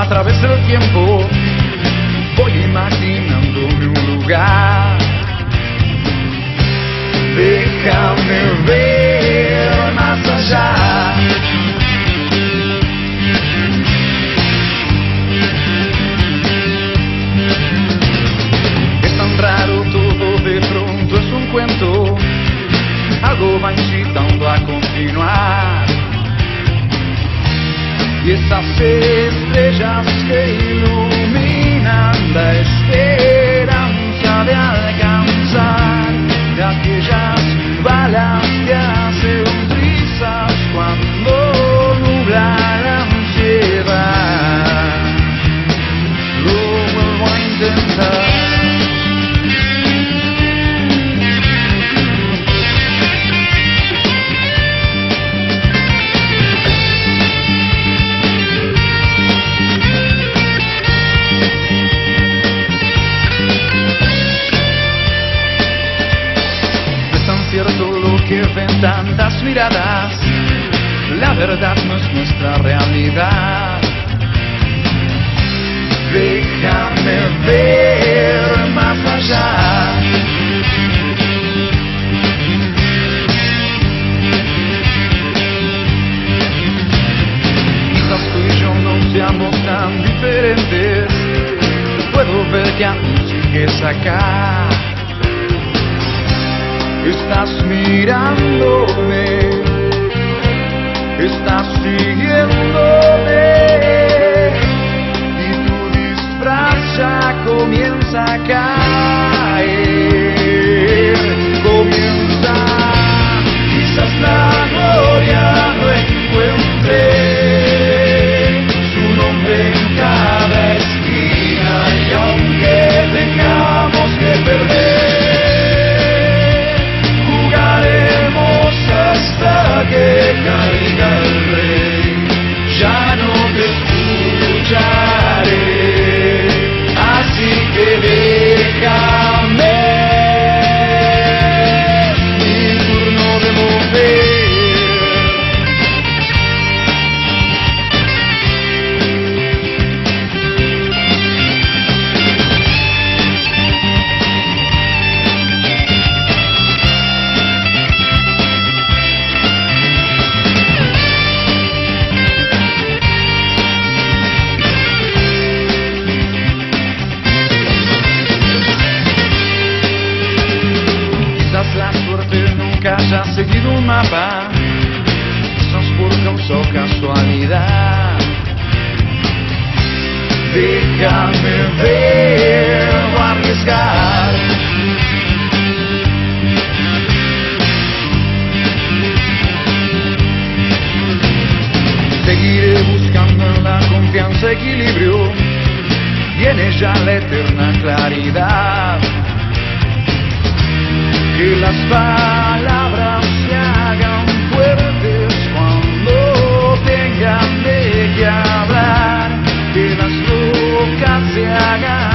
a través del tiempo, Y esas estrellas que iluminan la esperanza de alcanzar de aquellas balas La verdad no es nuestra realidad. Déjame ver más allá. Quizás tú y yo no seamos tan diferentes. Puedo ver que aún sigues acá. Estás mirándome, estás siguiéndome. Y tu disfraz ya comienza a caer, hasta que Déjame ver arriesgar. Seguiré buscando la confianza equilibrio y en ella la eterna claridad que las palabras Gaga.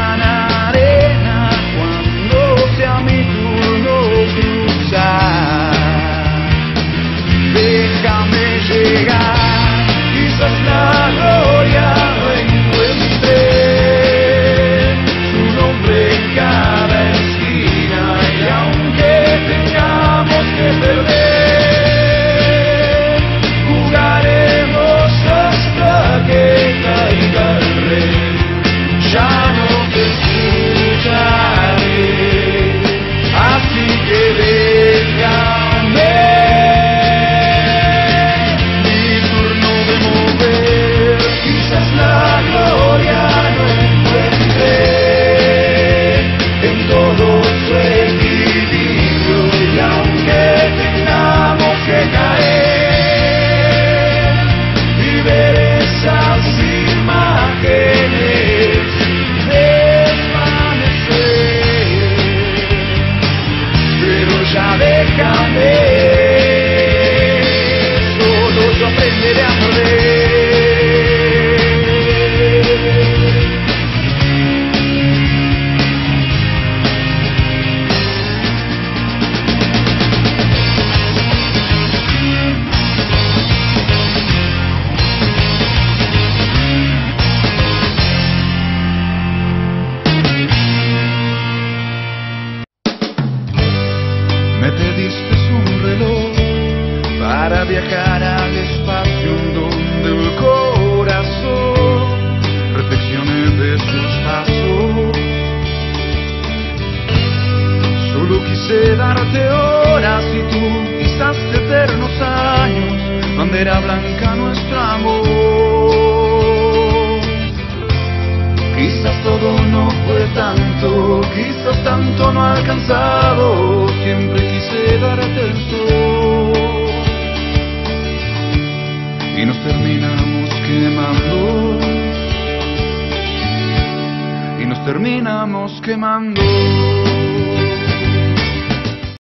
Viajar al espacio donde el corazón reflexione de sus pasos. Solo quise darte horas y tú pisaste eternos años, bandera blanca nuestro amor. Quizás todo no fue tanto, quizás tanto no ha Y nos terminamos quemando. Y nos terminamos quemando.